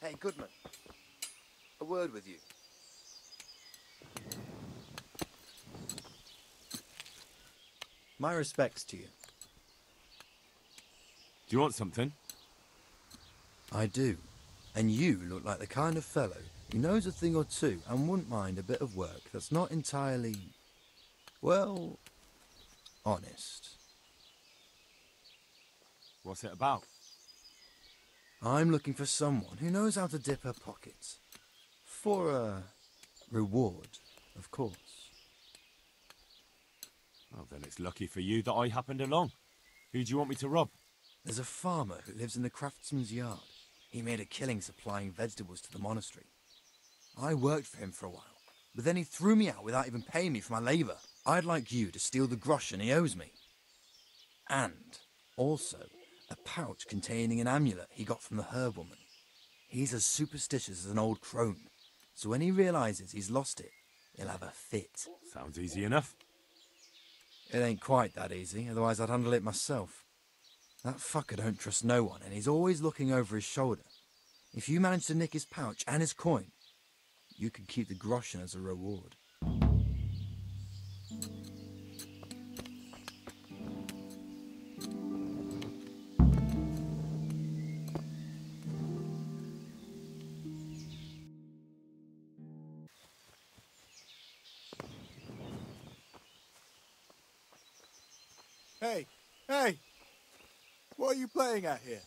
Hey, Goodman. A word with you. My respects to you. Do you want something? I do. And you look like the kind of fellow who knows a thing or two and wouldn't mind a bit of work that's not entirely, well, honest. What's it about? I'm looking for someone who knows how to dip her pockets. For a reward, of course. Well, then it's lucky for you that I happened along. Who do you want me to rob? There's a farmer who lives in the craftsman's yard. He made a killing supplying vegetables to the monastery. I worked for him for a while, but then he threw me out without even paying me for my labour. I'd like you to steal the groschen he owes me. And also a pouch containing an amulet he got from the herb woman. He's as superstitious as an old crone, so when he realizes he's lost it, he'll have a fit. Sounds easy enough. It ain't quite that easy, otherwise I'd handle it myself. That fucker don't trust no one, and he's always looking over his shoulder. If you manage to nick his pouch and his coin, you can keep the groschen as a reward. Hey, hey! What are you playing at here?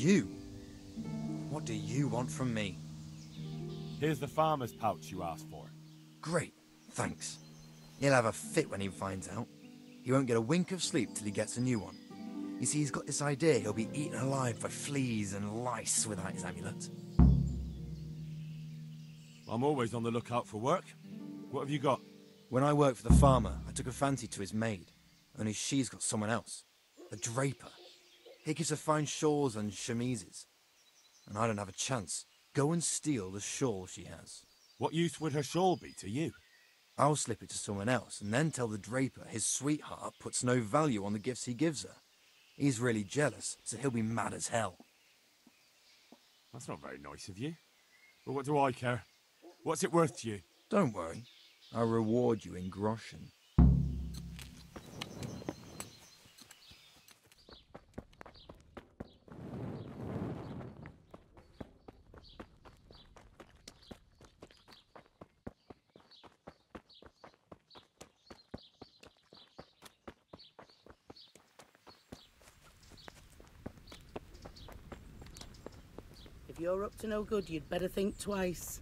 You? What do you want from me? Here's the farmer's pouch you asked for. Great, thanks. He'll have a fit when he finds out. He won't get a wink of sleep till he gets a new one. You see, he's got this idea he'll be eaten alive by fleas and lice without his amulet. I'm always on the lookout for work. What have you got? When I worked for the farmer, I took a fancy to his maid. Only she's got someone else. A draper. He gives her fine shawls and chemises. And I don't have a chance. Go and steal the shawl she has. What use would her shawl be to you? I'll slip it to someone else and then tell the draper his sweetheart puts no value on the gifts he gives her. He's really jealous, so he'll be mad as hell. That's not very nice of you. But what do I care? What's it worth to you? Don't worry. I'll reward you in groschen. You're up to no good, you'd better think twice.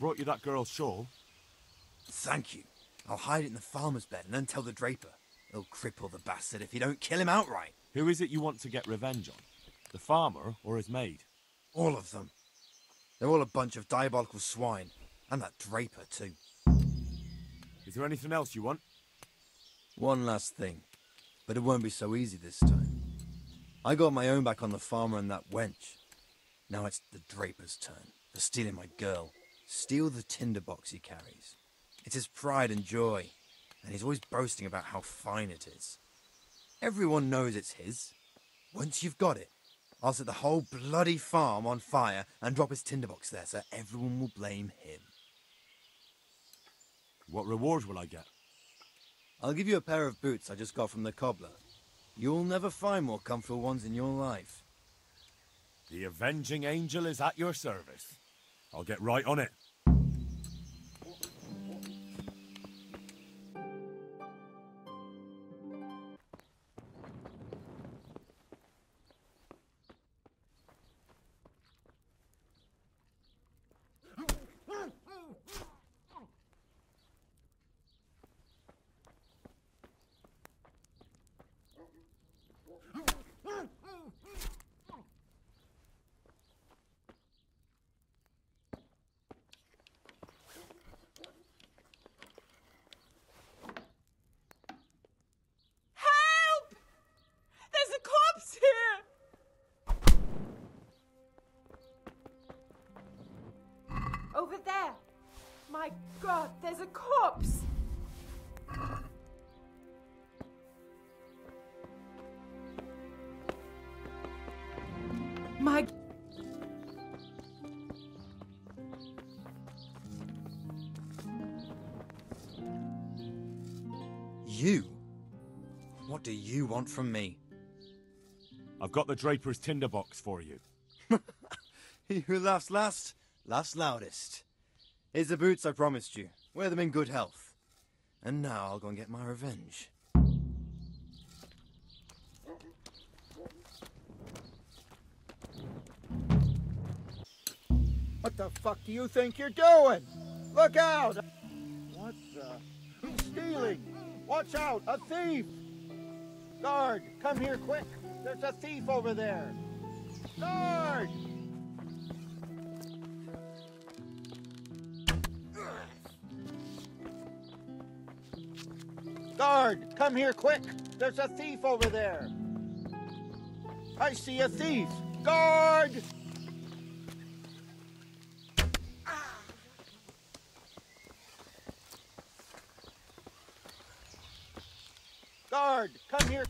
Brought you that girl's shawl. Thank you. I'll hide it in the farmer's bed and then tell the draper. He'll cripple the bastard if you don't kill him outright. Who is it you want to get revenge on? The farmer or his maid? All of them. They're all a bunch of diabolical swine. And that draper, too. Is there anything else you want? One last thing. But it won't be so easy this time. I got my own back on the farmer and that wench. Now it's the draper's turn for stealing my girl. Steal the tinderbox he carries. It's his pride and joy, and he's always boasting about how fine it is. Everyone knows it's his. Once you've got it, I'll set the whole bloody farm on fire and drop his tinderbox there so everyone will blame him. What reward will I get? I'll give you a pair of boots I just got from the cobbler. You'll never find more comfortable ones in your life. The Avenging Angel is at your service. I'll get right on it. Over there! My god, there's a corpse! My You? What do you want from me? I've got the Draper's tinderbox for you. He who laughs last, laughs loudest. Here's the boots I promised you. Wear them in good health. And now I'll go and get my revenge. What the fuck do you think you're doing? Look out! What the? He's stealing! Watch out! A thief! Guard, come here quick! There's a thief over there! Guard! Guard, come here quick! There's a thief over there! I see a thief! Guard! Guard, come here.